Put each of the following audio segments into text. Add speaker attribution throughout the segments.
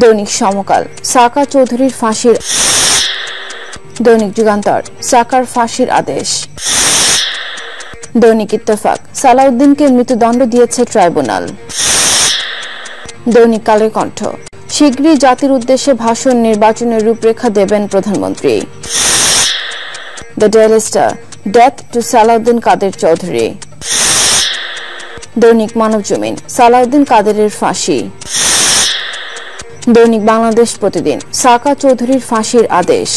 Speaker 1: দৈনিক সমকাল, সাকা চৌধুরীর ফাঁসির দৈনিক যুগান্তর, সাকার ফাঁসির আদেশ। দৈনিক ইত্তেফাক, সালাউদ্দিনকে মৃত্যুদণ্ড দিয়েছে ট্রাইব্যুনাল। দৈনিক কালের কণ্ঠ শীঘ্রই জাতির উদ্দেশ্যে ভাষণ নির্বাচনের রূপরেখা দেবেন প্রধানমন্ত্রী। The Daily Star death to Salauddin Kader Chowdhury. দৈনিক মানব জমিন, সালাউদ্দিন কাদেরের ফাঁসি। দৈনিক বাংলাদেশ প্রতিদিন, সাকা চৌধুরীর ফাঁসির আদেশ।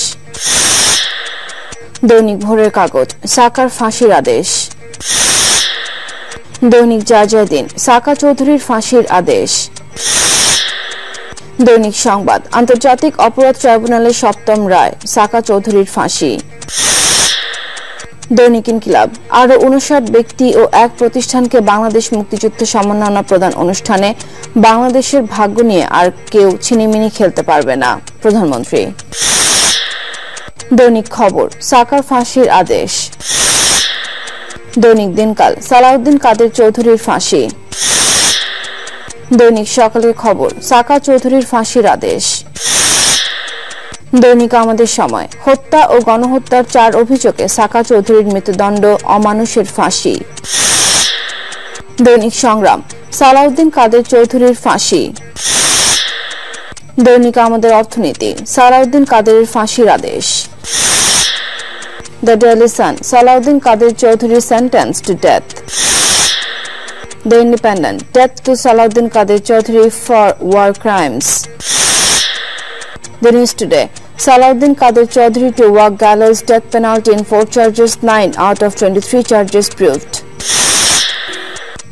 Speaker 1: দৈনিক ভোরের কাগজ, সাকার ফাঁসির আদেশ। দৈনিক যার দিন, সাকা চৌধুরীর ফাঁসির আদেশ। দৈনিক সংবাদ, আন্তর্জাতিক অপরাধ ট্রাইব্যুনালের সপ্তম রায়, সাকা চৌধুরীর ফাঁসি। দৈনিক ইনকিলাব। আরও উনষাট ব্যক্তি ও এক প্রতিষ্ঠানকে বাংলাদেশ মুক্তিযুদ্ধ সম্মাননা প্রদান অনুষ্ঠানে বাংলাদেশের ভাগ্য নিয়ে আর কেউ ছিনিমিনি খেলতে পারবে না, প্রধানমন্ত্রী। দৈনিক খবর, সাকার ফাঁসির আদেশ। দৈনিক দিনকাল, সালাউদ্দিন কাদের চৌধুরীর ফাঁসি। দৈনিক সকালের খবর সাকা চৌধুরীর ফাঁসির আদেশ। দৈনিক আমাদের সময়। হত্যা ও গণহত্যার চার অভিযোগে সাকা চৌধুরীর মৃত্যুদণ্ড, অমানুষের ফাঁসি। দৈনিক সংগ্রাম, সালাউদ্দিন কাদের চৌধুরীর ফাঁসি। দৈনিক আমাদের অর্থনীতি, সালাউদ্দিন কাদেরের ফাঁসির আদেশ। The Daily Sun, Salauddin Kader Chowdhury sentence to death the Independent death to Salauddin Kader Chowdhury for war crimes The news today. Salahuddin Kadir Chaudhary to walk gallows death penalty in four charges, nine out of 23 charges proved.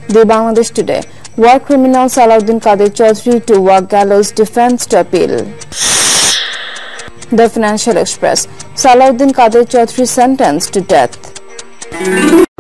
Speaker 1: The Bangladesh today. War criminal Salahuddin Kadir Chaudhary to walk gallows defense to appeal. The Financial Express. Salahuddin Kadir Chaudhary sentenced to death.